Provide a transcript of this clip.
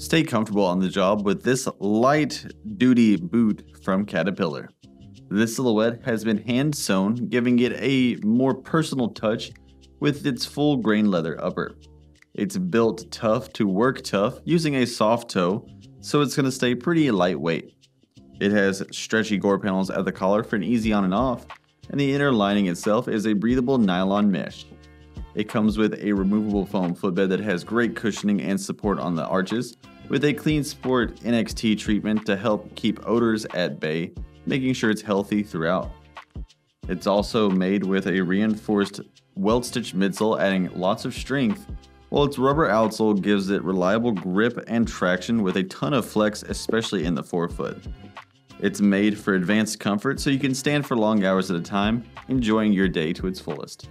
Stay comfortable on the job with this light duty boot from Caterpillar. This silhouette has been hand sewn, giving it a more personal touch with its full grain leather upper. It's built tough to work tough using a soft toe, so it's going to stay pretty lightweight. It has stretchy gore panels at the collar for an easy on and off, and the inner lining itself is a breathable nylon mesh. It comes with a removable foam footbed that has great cushioning and support on the arches, with a CleanSport NXT treatment to help keep odors at bay, making sure it's healthy throughout. It's also made with a reinforced welt stitch midsole, adding lots of strength, while its rubber outsole gives it reliable grip and traction with a ton of flex, especially in the forefoot. It's made for advanced comfort so you can stand for long hours at a time, enjoying your day to its fullest.